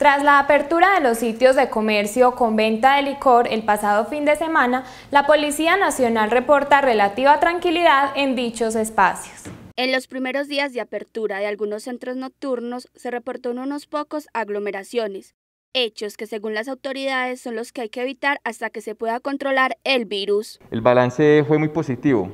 Tras la apertura de los sitios de comercio con venta de licor el pasado fin de semana, la Policía Nacional reporta relativa tranquilidad en dichos espacios. En los primeros días de apertura de algunos centros nocturnos se reportó unos pocos aglomeraciones, hechos que según las autoridades son los que hay que evitar hasta que se pueda controlar el virus. El balance fue muy positivo.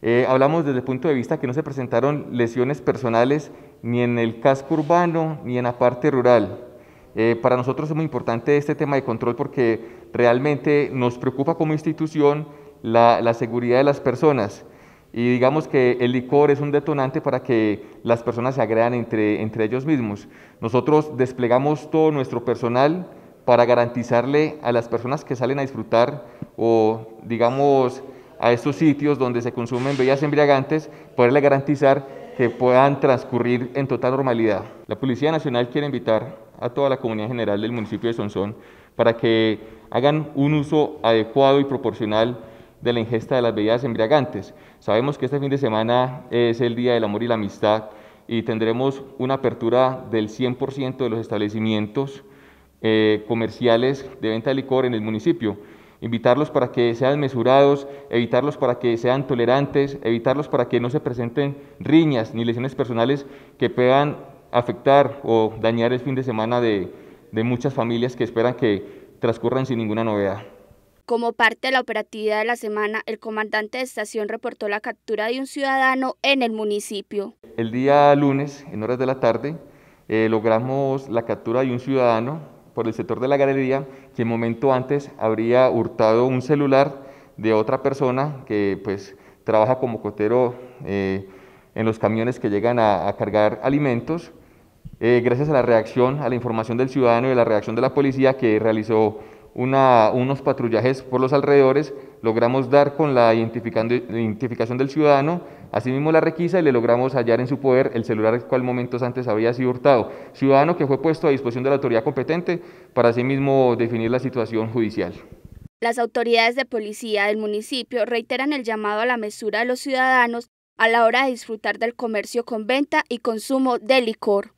Eh, hablamos desde el punto de vista que no se presentaron lesiones personales ni en el casco urbano ni en la parte rural. Eh, para nosotros es muy importante este tema de control porque realmente nos preocupa como institución la, seguridad de las personas y digamos que el licor es un detonante para que las personas se agredan entre, entre ellos mismos. Nosotros desplegamos todo nuestro personal para garantizarle a las personas que salen a disfrutar o digamos a estos sitios donde se consumen bebidas embriagantes, poderle garantizar que puedan transcurrir en total normalidad. La Policía Nacional quiere invitar a toda la comunidad general del municipio de Sonsón para que hagan un uso adecuado y proporcional de la ingesta de las bebidas embriagantes. Sabemos que este fin de semana es el Día del Amor y la Amistad y tendremos una apertura del 100% de los establecimientos eh, comerciales de venta de licor en el municipio invitarlos para que sean mesurados, evitarlos para que sean tolerantes, evitarlos para que no se presenten riñas ni lesiones personales que puedan afectar o dañar el fin de semana de, de muchas familias que esperan que transcurran sin ninguna novedad. Como parte de la operatividad de la semana, el comandante de estación reportó la captura de un ciudadano en el municipio. El día lunes, en horas de la tarde, eh, logramos la captura de un ciudadano por el sector de la galería, que momento antes habría hurtado un celular de otra persona que pues trabaja como cotero eh, en los camiones que llegan a, cargar alimentos. Eh, gracias a la reacción, a la información del ciudadano y a la reacción de la policía que realizó unos patrullajes por los alrededores, logramos dar con la identificación del ciudadano, asimismo la requisa y le logramos hallar en su poder el celular el cual momentos antes había sido hurtado. Ciudadano que fue puesto a disposición de la autoridad competente para asimismo definir la situación judicial. Las autoridades de policía del municipio reiteran el llamado a la mesura de los ciudadanos a la hora de disfrutar del comercio con venta y consumo de licor.